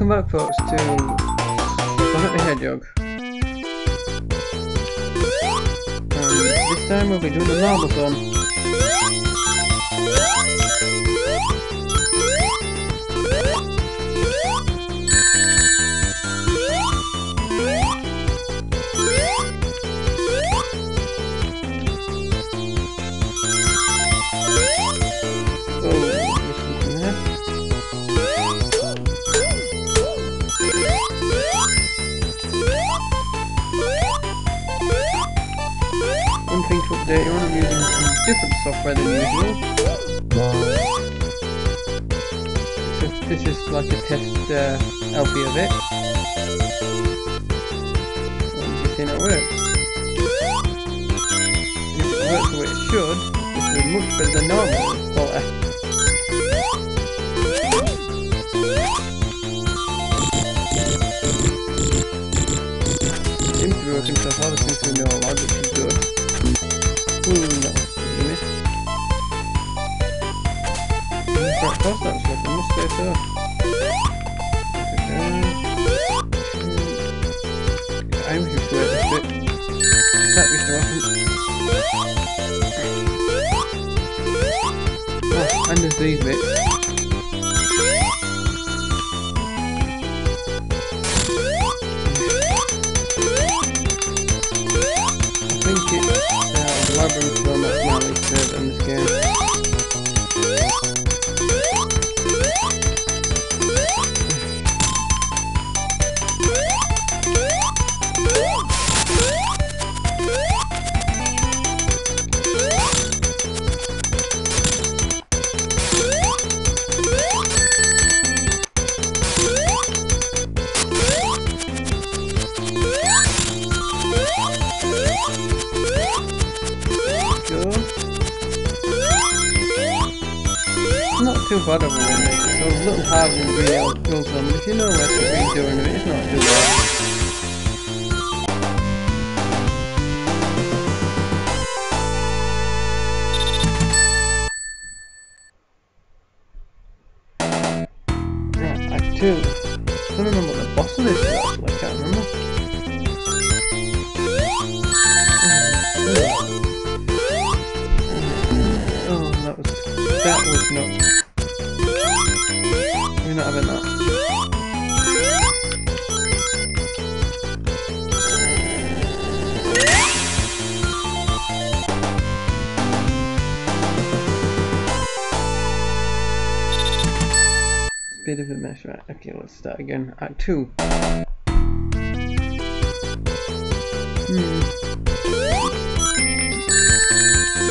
Welcome back folks to Sonic the Hedgehog. Um, this time we'll be doing the Marble Zone. today different software than usual. So this is like a test uh, LP of it. Once you see how it works. If it works the way it should, this will much better than normal quality. Too of a win. It's a little hard to really outkill them, but if you know to be doing, it's not too bad. two. I don't remember what the boss of this is actually, I can't remember. Oh that was that was not having that. bit of a mess, right? Okay, let's start again. Act 2. Hmm.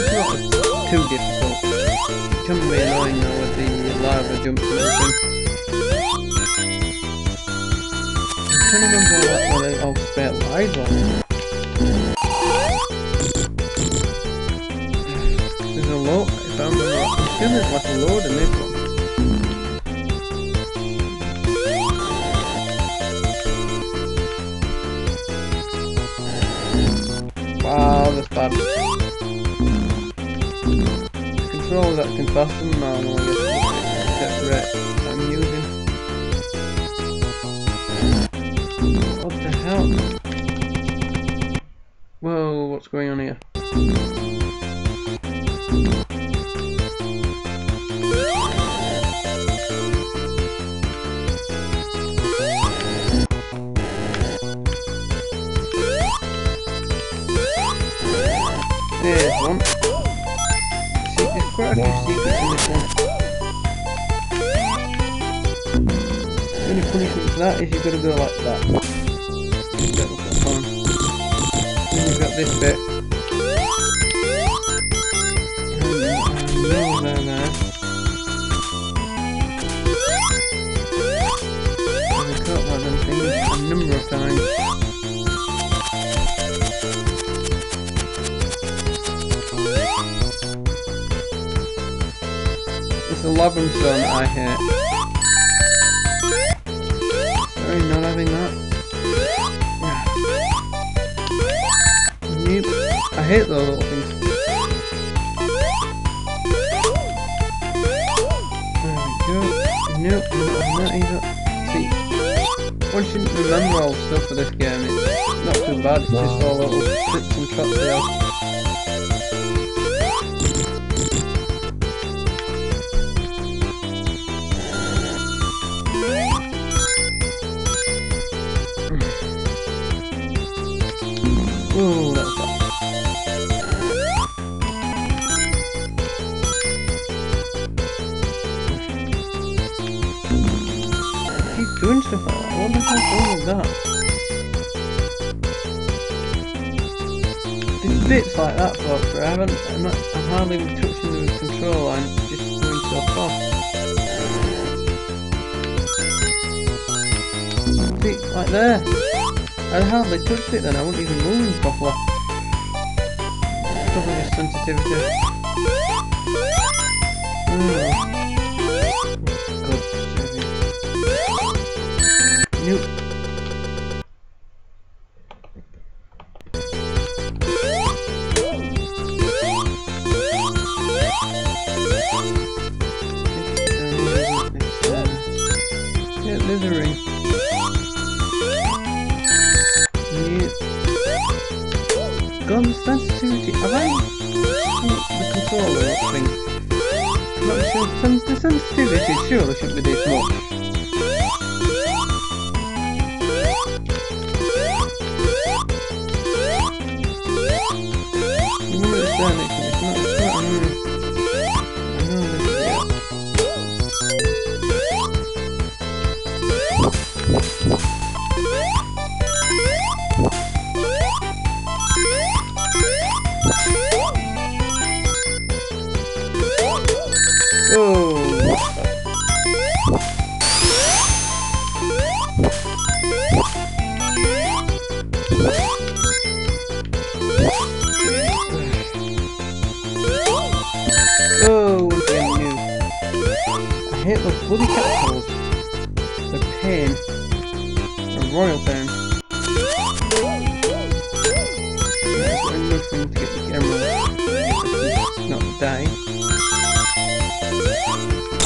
It's not too difficult. Can be annoying though with the lava jumps and everything. trying to remember what, I all spent lives. There's a load, if I'm sure there's like a load in this one. Wow, that's bad. That can I'm using. What the hell? Whoa, what's going on here? There's one. Only punishment for that is you've got to go like that we've got this bit. And, things a number of times. It's a labyrinth zone I hate. Hate those little things. There we go. Nope, not either. See. once you remember all the stuff for this game, it's not too bad. It's just all little bits and shots there. Hmm. Ooh, bits like that, folks, I haven't, I'm not, I'm hardly even touching the control line, just going so fast. See, like there. I hardly touched it then, I wasn't even moving properly. Probably just sensitivity. Oh. Gun sensitivity. Have I the controller thing? Not sure. Sen the sensitivity surely shouldn't be this much. It's me. It's Hate those bloody capsules. They're pain. A royal pain. Música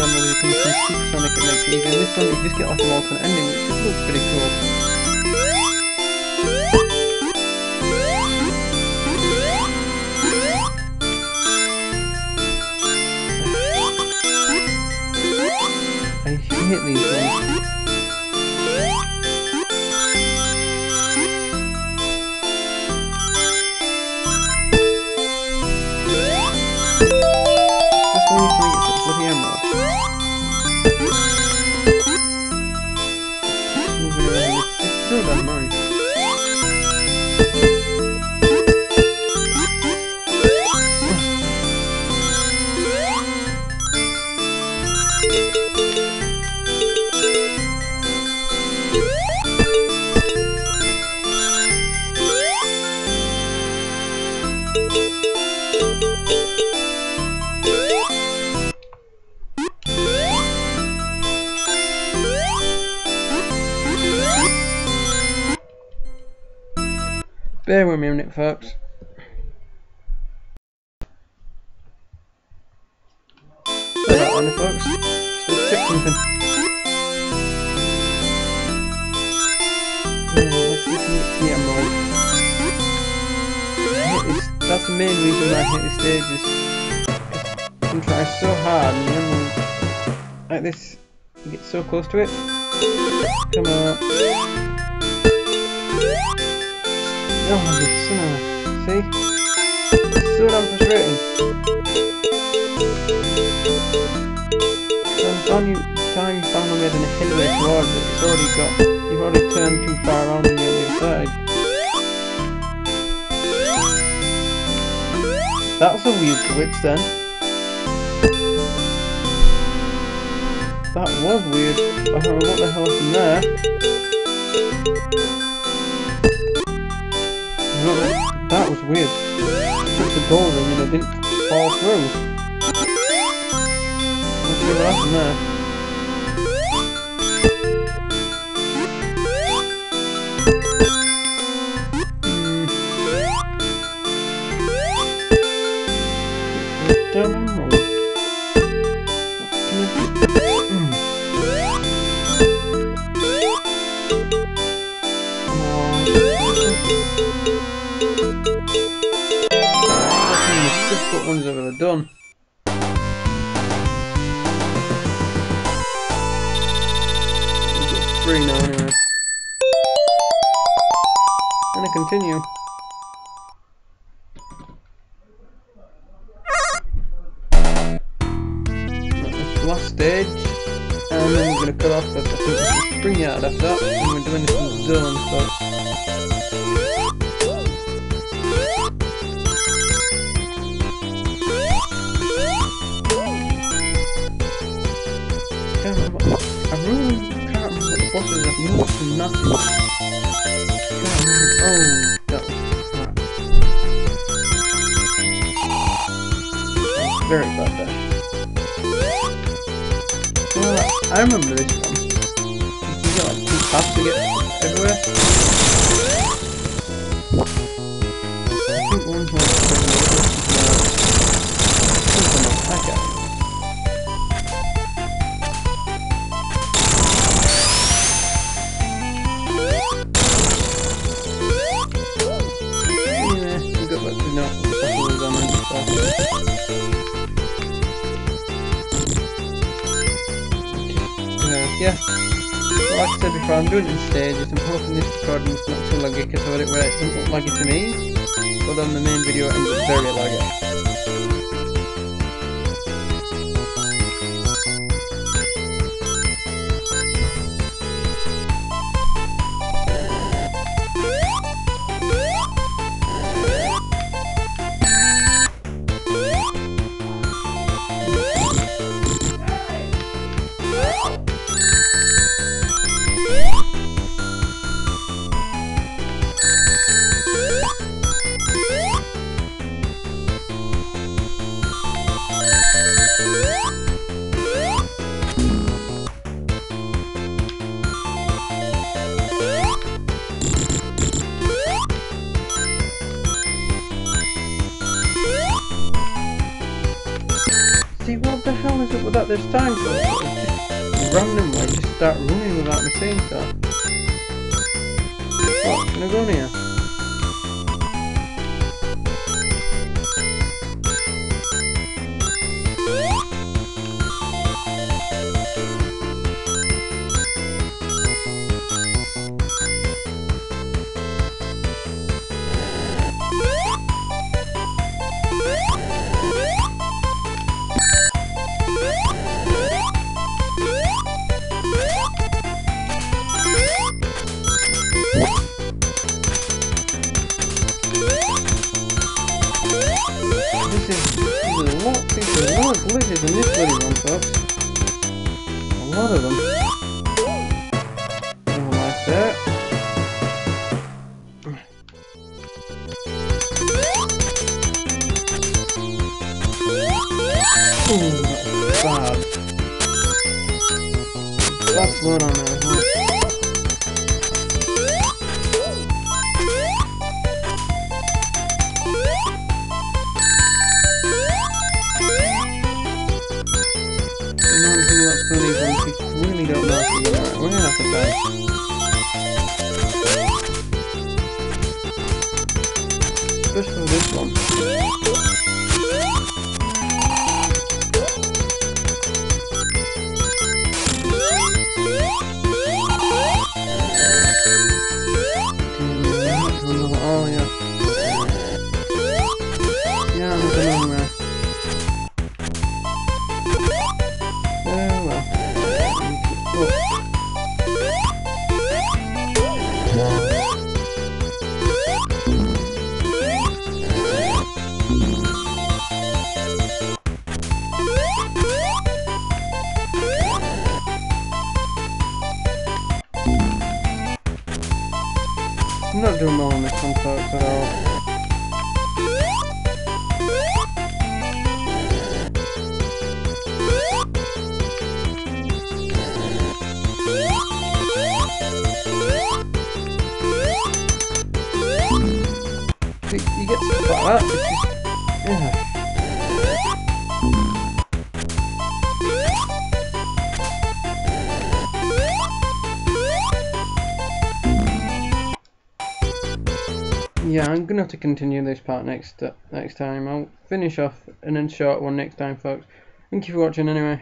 all the Sonic. This one, just get like an alternate ending, which looks pretty cool. I hate these ones. Minute, folks. About that, folks. Just check something. This- That's the main reason why I hate the stages. I can try so hard and the emerald like this, you get so close to it. Come on. Oh, the son of a... See? So damn frustrating. So the time you, time you finally made an headway towards it, it's already got... You've already turned too far around on the other side. That's a weird glitch then. That was weird. I don't know what the hell happened there. Know. That was weird. I took the gold ring and it didn't fall through. Not sure what happened there. Hmm. Don't know. Difficult ones ever done. Three now anyway. And I continue. Last stage. And then we're going to cut off I think yard after that. And we're doing this in zones, folks. To nothing. Oh. Very bad. Well, oh, I remember this one. You like two paths to get everywhere. Yeah. So like I said before, I'm doing it in stages. I'm hoping this recording's not too laggy because I had it doesn't look laggy to me. But on the main video ends very laggy. This time? just randomly just start running without me saying so. What? Can I go in this is a lot, this is a lot of glitches in this bloody one, folks. A lot of them. Oh, like that. Ooh, that was bad. That's blood on there, don't know. Right, we're gonna have to try. Yeah. I'm gonna have to continue this part next uh, next time. I'll finish off then short one next time, folks. Thank you for watching anyway.